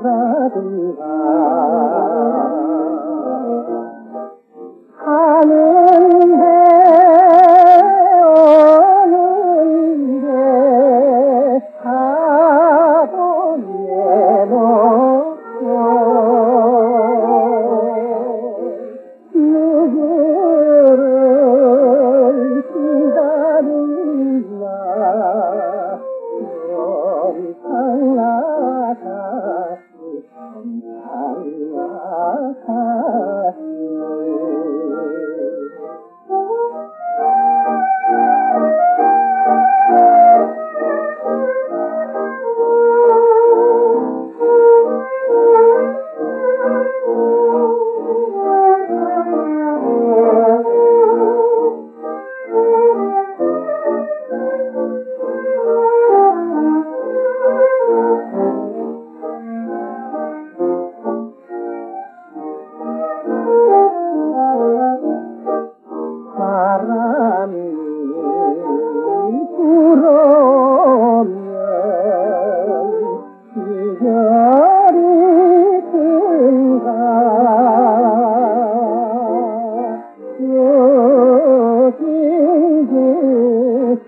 啦啦啦啊哈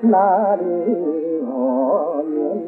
날이 오면